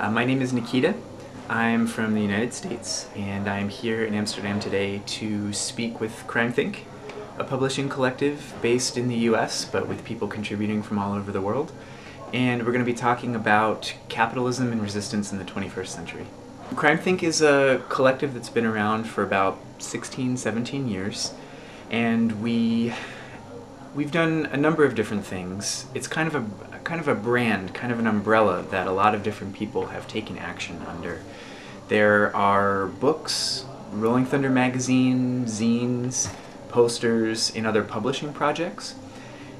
Uh, my name is Nikita. I'm from the United States, and I'm here in Amsterdam today to speak with CrimethInc, a publishing collective based in the US, but with people contributing from all over the world. And we're going to be talking about capitalism and resistance in the 21st century. CrimethInc is a collective that's been around for about 16, 17 years, and we we've done a number of different things. It's kind of a kind of a brand, kind of an umbrella that a lot of different people have taken action under. There are books, Rolling Thunder magazine, zines, posters, and other publishing projects,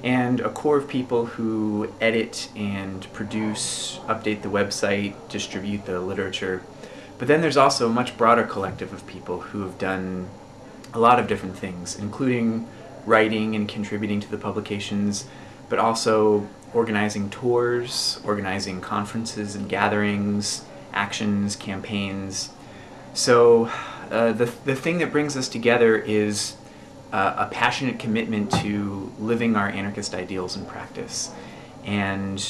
and a core of people who edit and produce, update the website, distribute the literature. But then there's also a much broader collective of people who have done a lot of different things, including writing and contributing to the publications, but also organizing tours, organizing conferences and gatherings, actions, campaigns. So uh, the, the thing that brings us together is uh, a passionate commitment to living our anarchist ideals in practice. And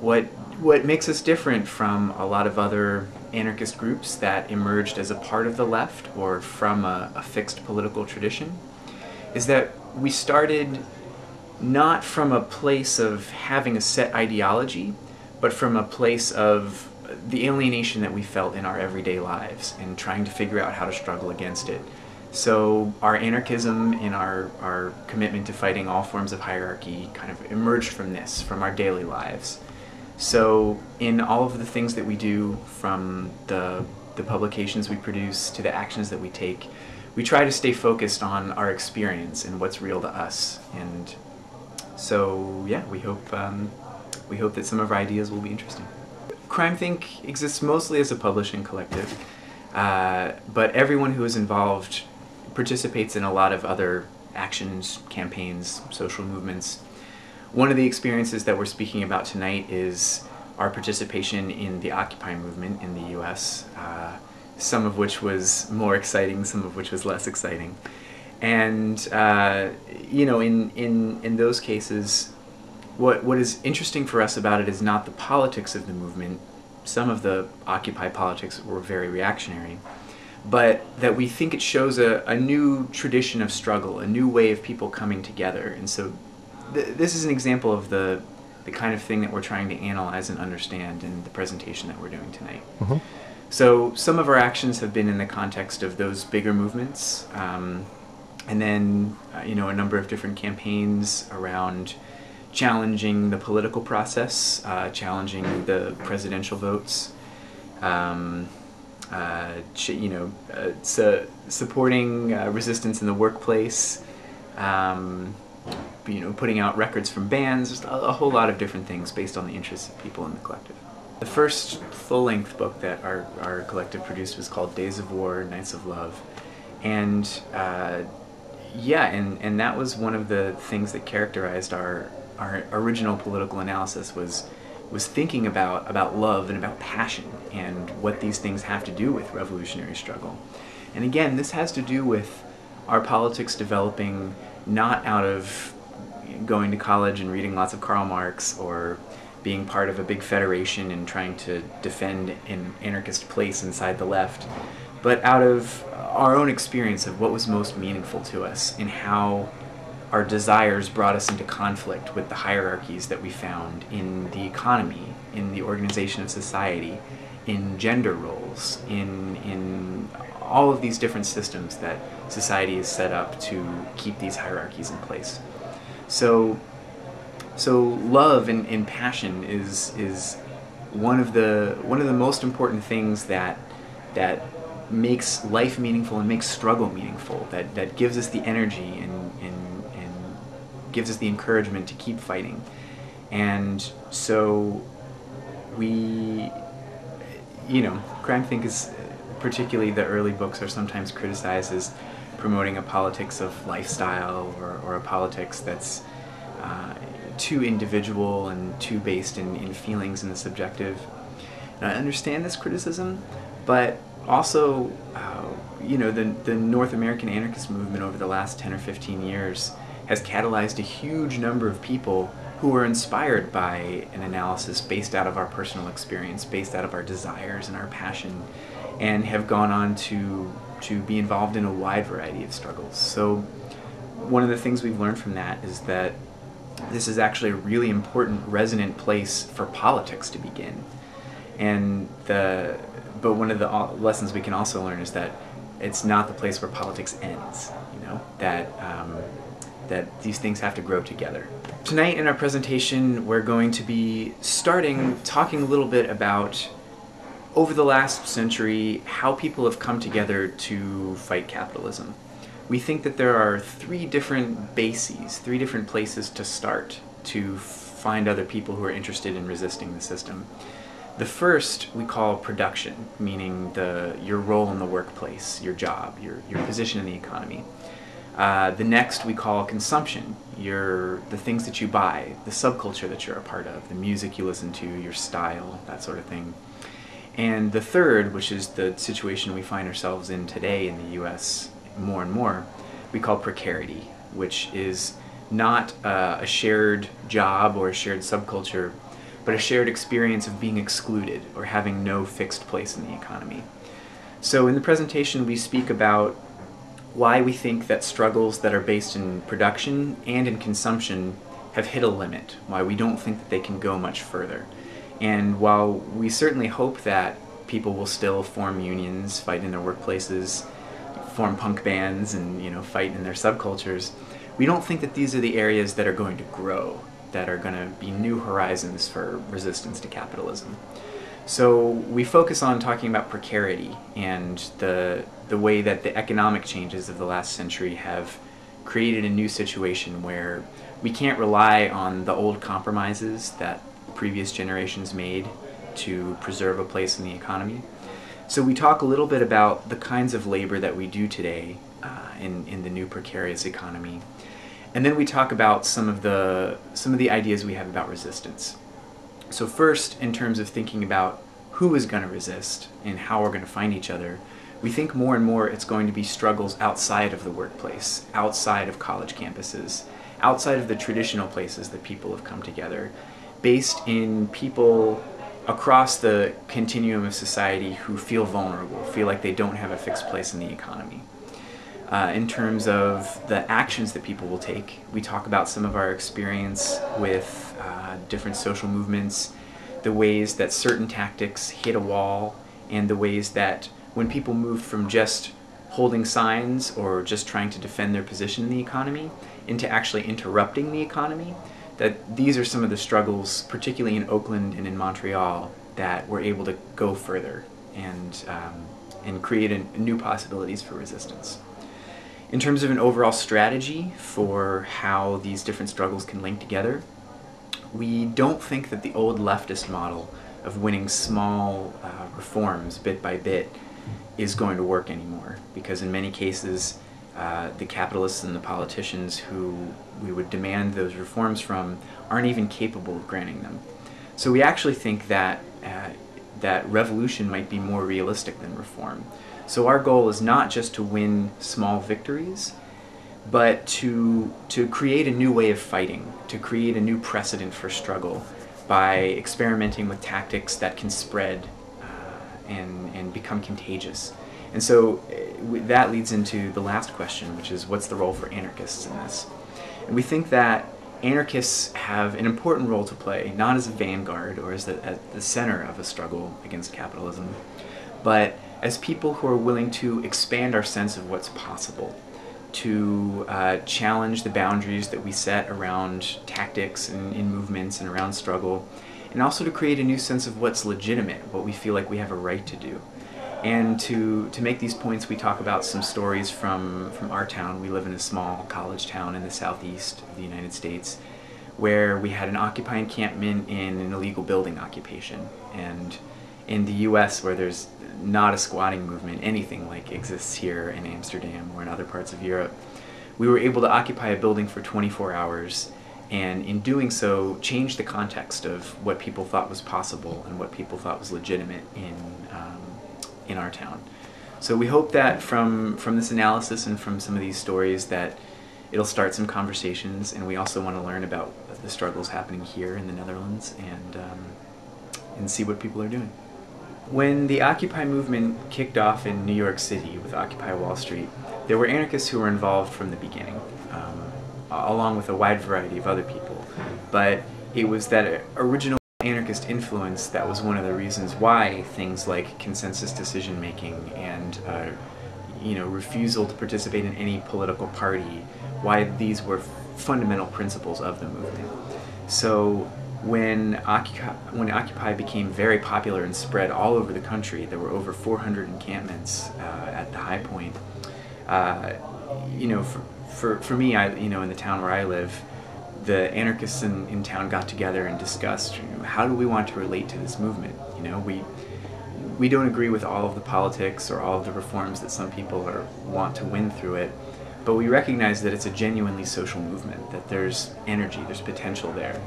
what, what makes us different from a lot of other anarchist groups that emerged as a part of the left or from a, a fixed political tradition is that we started not from a place of having a set ideology, but from a place of the alienation that we felt in our everyday lives and trying to figure out how to struggle against it. So our anarchism and our, our commitment to fighting all forms of hierarchy kind of emerged from this, from our daily lives. So in all of the things that we do, from the, the publications we produce to the actions that we take, we try to stay focused on our experience and what's real to us. And so yeah, we hope um, we hope that some of our ideas will be interesting. CrimethInc exists mostly as a publishing collective, uh, but everyone who is involved participates in a lot of other actions, campaigns, social movements. One of the experiences that we're speaking about tonight is our participation in the Occupy movement in the U.S. Uh, some of which was more exciting, some of which was less exciting. And uh, you know, in, in in those cases, what what is interesting for us about it is not the politics of the movement. Some of the Occupy politics were very reactionary, but that we think it shows a, a new tradition of struggle, a new way of people coming together. And so, th- this is an example of the the kind of thing that we're trying to analyze and understand in the presentation that we're doing tonight. Mm-hmm. So some of our actions have been in the context of those bigger movements, um, and then uh, you know a number of different campaigns around challenging the political process, uh, challenging the presidential votes, um, uh, you know, uh, su- supporting uh, resistance in the workplace. Um, you know, putting out records from bands, a, a whole lot of different things based on the interests of people in the collective. The first full-length book that our, our collective produced was called Days of War, Nights of Love. And uh, yeah, and, and that was one of the things that characterized our, our original political analysis was was thinking about, about love and about passion and what these things have to do with revolutionary struggle. And again, this has to do with our politics developing not out of going to college and reading lots of Karl Marx or being part of a big federation and trying to defend an anarchist place inside the left, but out of our own experience of what was most meaningful to us and how our desires brought us into conflict with the hierarchies that we found in the economy, in the organization of society, in gender roles, in in all of these different systems that society is set up to keep these hierarchies in place. So so love and, and passion is is one of the one of the most important things that that makes life meaningful and makes struggle meaningful that, that gives us the energy and, and, and gives us the encouragement to keep fighting. And so we you know CrimethInc is particularly the early books are sometimes criticized as promoting a politics of lifestyle or, or a politics that's uh, too individual and too based in, in feelings and the subjective. And I understand this criticism, but also, uh, you know, the, the North American anarchist movement over the last 10 or 15 years has catalyzed a huge number of people who are inspired by an analysis based out of our personal experience, based out of our desires and our passion, and have gone on to to be involved in a wide variety of struggles. So one of the things we've learned from that is that this is actually a really important resonant place for politics to begin. And the but one of the lessons we can also learn is that it's not the place where politics ends. You know that um, that these things have to grow together. Tonight in our presentation, we're going to be starting talking a little bit about over the last century how people have come together to fight capitalism we think that there are three different bases, three different places to start to find other people who are interested in resisting the system. The first we call production, meaning the your role in the workplace, your job, your, your position in the economy. Uh, the next we call consumption, your the things that you buy, the subculture that you're a part of, the music you listen to, your style, that sort of thing. And the third, which is the situation we find ourselves in today in the U.S more and more, we call precarity, which is not uh, a shared job or a shared subculture, but a shared experience of being excluded or having no fixed place in the economy. So in the presentation we speak about why we think that struggles that are based in production and in consumption have hit a limit, why we don't think that they can go much further. And while we certainly hope that people will still form unions, fight in their workplaces, form punk bands and you know fight in their subcultures, we don't think that these are the areas that are going to grow, that are going to be new horizons for resistance to capitalism. So we focus on talking about precarity and the the way that the economic changes of the last century have created a new situation where we can't rely on the old compromises that previous generations made to preserve a place in the economy. So we talk a little bit about the kinds of labor that we do today uh, in, in the new precarious economy. And then we talk about some of the some of the ideas we have about resistance. So first, in terms of thinking about who is going to resist and how we're going to find each other, we think more and more it's going to be struggles outside of the workplace, outside of college campuses, outside of the traditional places that people have come together, based in people across the continuum of society who feel vulnerable, feel like they don't have a fixed place in the economy. Uh, in terms of the actions that people will take, we talk about some of our experience with uh, different social movements, the ways that certain tactics hit a wall, and the ways that when people move from just holding signs or just trying to defend their position in the economy into actually interrupting the economy, that these are some of the struggles, particularly in Oakland and in Montreal, that we're able to go further and, um, and create a, new possibilities for resistance. In terms of an overall strategy for how these different struggles can link together, we don't think that the old leftist model of winning small uh, reforms bit by bit is going to work anymore because in many cases uh, the capitalists and the politicians who we would demand those reforms from aren't even capable of granting them. So we actually think that uh, that revolution might be more realistic than reform. So our goal is not just to win small victories, but to to create a new way of fighting, to create a new precedent for struggle by experimenting with tactics that can spread uh, and and become contagious. And so uh, that leads into the last question, which is what's the role for anarchists in this? And we think that anarchists have an important role to play, not as a vanguard or as the, at the center of a struggle against capitalism, but as people who are willing to expand our sense of what's possible, to uh, challenge the boundaries that we set around tactics and in movements and around struggle, and also to create a new sense of what's legitimate, what we feel like we have a right to do. And to, to make these points, we talk about some stories from, from our town. We live in a small college town in the southeast of the United States where we had an occupy encampment in an illegal building occupation. And in the US, where there's not a squatting movement, anything like exists here in Amsterdam or in other parts of Europe, we were able to occupy a building for 24 hours and in doing so change the context of what people thought was possible and what people thought was legitimate in um, in our town. So we hope that from, from this analysis and from some of these stories that it'll start some conversations and we also want to learn about the struggles happening here in the Netherlands and, um, and see what people are doing. When the Occupy movement kicked off in New York City with Occupy Wall Street, there were anarchists who were involved from the beginning, um, along with a wide variety of other people. But it was that original anarchist influence that was one of the reasons why things like consensus decision making and uh, you know refusal to participate in any political party, why these were fundamental principles of the movement. So when Occupy, when Occupy became very popular and spread all over the country, there were over 400 encampments uh, at the high point. Uh, you know, for, for, for me, I, you know, in the town where I live, the anarchists in, in town got together and discussed, you know, how do we want to relate to this movement? You know, we, we don't agree with all of the politics or all of the reforms that some people are, want to win through it, but we recognize that it's a genuinely social movement, that there's energy, there's potential there.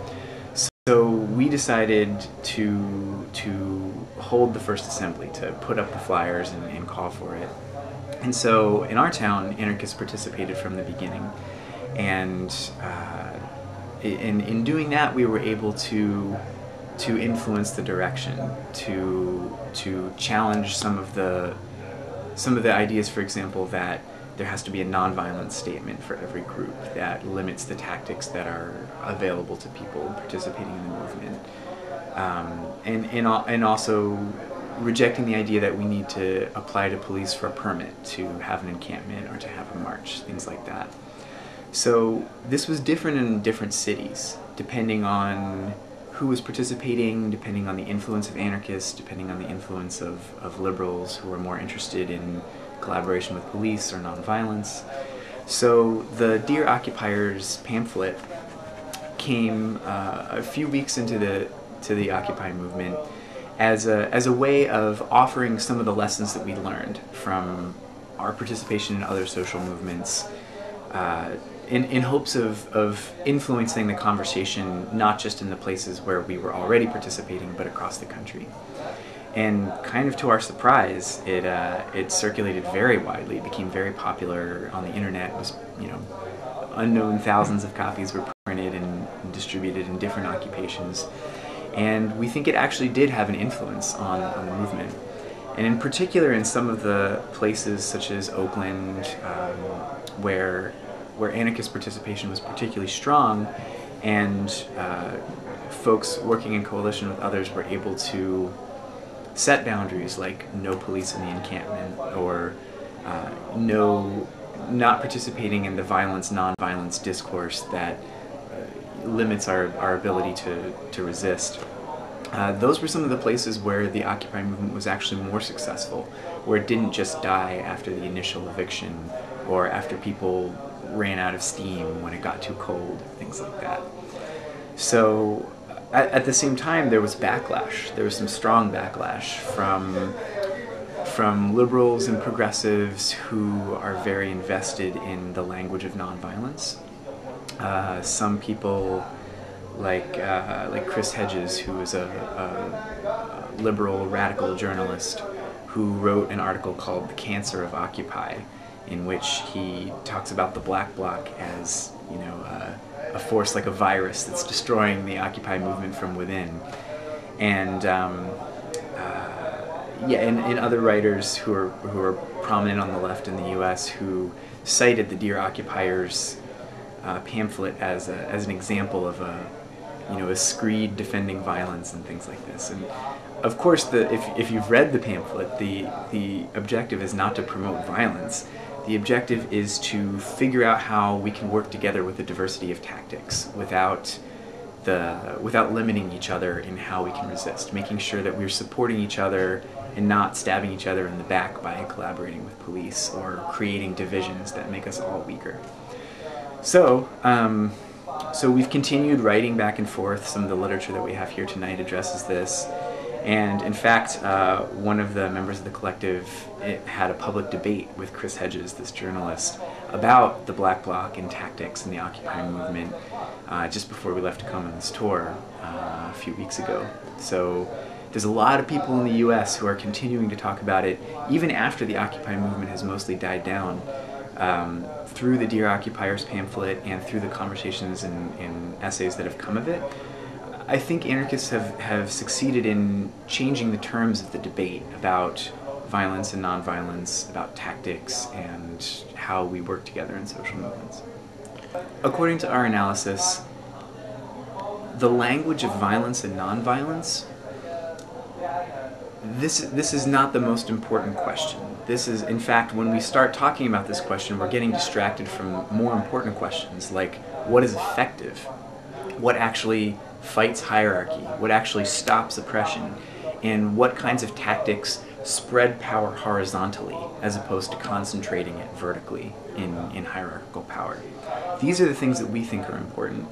So we decided to, to hold the first assembly, to put up the flyers and, and call for it. And so in our town, anarchists participated from the beginning. And uh, in, in doing that, we were able to to influence the direction, to to challenge some of the some of the ideas, for example, that there has to be a nonviolent statement for every group that limits the tactics that are available to people participating in the movement, um, and and and also rejecting the idea that we need to apply to police for a permit to have an encampment or to have a march, things like that. So this was different in different cities, depending on who was participating, depending on the influence of anarchists, depending on the influence of, of liberals who were more interested in collaboration with police or nonviolence. So the Dear Occupiers pamphlet came uh, a few weeks into the to the Occupy movement as a, as a way of offering some of the lessons that we learned from our participation in other social movements uh, in, in hopes of, of influencing the conversation not just in the places where we were already participating but across the country. And kind of to our surprise, it, uh, it circulated very widely. It became very popular on the internet. It was, you know, unknown thousands of copies were printed and distributed in different occupations. And we think it actually did have an influence on, on the movement. And in particular, in some of the places such as Oakland, um, where where anarchist participation was particularly strong, and uh, folks working in coalition with others were able to set boundaries like no police in the encampment or uh, no not participating in the violence non-violence discourse that uh, limits our, our ability to, to resist. Uh, those were some of the places where the Occupy movement was actually more successful, where it didn't just die after the initial eviction or after people ran out of steam when it got too cold, things like that. So at, at, the same time, there was backlash. There was some strong backlash from from liberals and progressives who are very invested in the language of nonviolence. Uh, some people, like uh, like Chris Hedges, who is a, a, liberal radical journalist, who wrote an article called "The Cancer of Occupy," in which he talks about the Black Bloc as, you know, uh, a force like a virus that's destroying the Occupy movement from within. And um, uh, yeah, and, and other writers who are who are prominent on the left in the U.S. who cited the Dear Occupiers uh, pamphlet as a, as an example of a you know a screed defending violence and things like this. And of course, the if if you've read the pamphlet, the the objective is not to promote violence. The objective is to figure out how we can work together with a diversity of tactics without the without limiting each other in how we can resist, making sure that we're supporting each other and not stabbing each other in the back by collaborating with police or creating divisions that make us all weaker. So, um, so we've continued writing back and forth. Some of the literature that we have here tonight addresses this. And in fact, uh, one of the members of the collective had a public debate with Chris Hedges, this journalist, about the Black Bloc and tactics in the Occupy movement uh, just before we left to come on this tour uh, a few weeks ago. So there's a lot of people in the US who are continuing to talk about it even after the Occupy movement has mostly died down. um, through the Dear Occupiers pamphlet and through the conversations and, and essays that have come of it, I think anarchists have, have succeeded in changing the terms of the debate about violence and nonviolence, about tactics, and how we work together in social movements. According to our analysis, the language of violence and nonviolence, this, this is not the most important question. This is, in fact, when we start talking about this question, we're getting distracted from more important questions like what is effective? What actually fights hierarchy? What actually stops oppression? And what kinds of tactics spread power horizontally as opposed to concentrating it vertically in, in hierarchical power? These are the things that we think are important.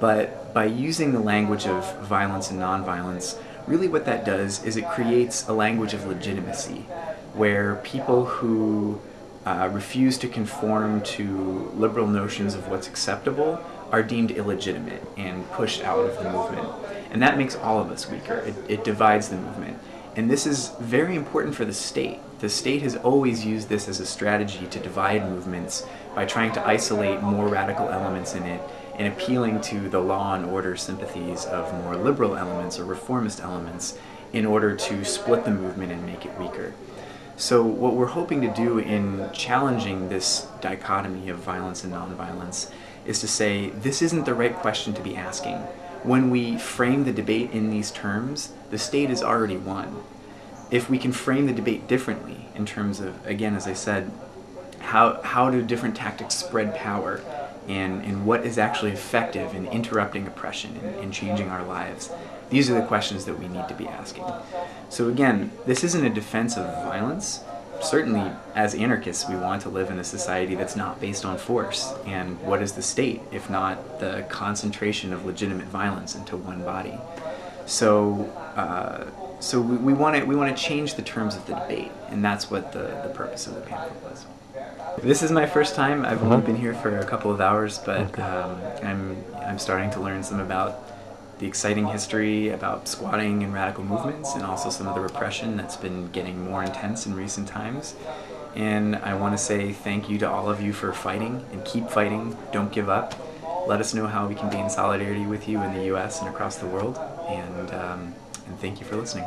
But by using the language of violence and nonviolence, really what that does is it creates a language of legitimacy where people who uh, refuse to conform to liberal notions of what's acceptable are deemed illegitimate and pushed out of the movement. And that makes all of us weaker. It, it divides the movement. And this is very important for the state. The state has always used this as a strategy to divide movements by trying to isolate more radical elements in it and appealing to the law and order sympathies of more liberal elements or reformist elements in order to split the movement and make it weaker. So what we're hoping to do in challenging this dichotomy of violence and nonviolence is to say this isn't the right question to be asking. When we frame the debate in these terms, the state has already won. If we can frame the debate differently in terms of, again, as I said, how, how do different tactics spread power and, and what is actually effective in interrupting oppression and, and changing our lives, these are the questions that we need to be asking. So again, this isn't a defense of violence. Certainly, as anarchists, we want to live in a society that's not based on force. And what is the state, if not the concentration of legitimate violence into one body? So, uh, so we, want to we want to change the terms of the debate, and that's what the, the purpose of the pamphlet was. This is my first time. I've only uh-huh. been here for a couple of hours, but um, I'm I'm starting to learn some about the exciting history about squatting and radical movements and also some of the repression that's been getting more intense in recent times. And I want to say thank you to all of you for fighting and keep fighting. Don't give up. Let us know how we can be in solidarity with you in the US and across the world. And, um, and thank you for listening.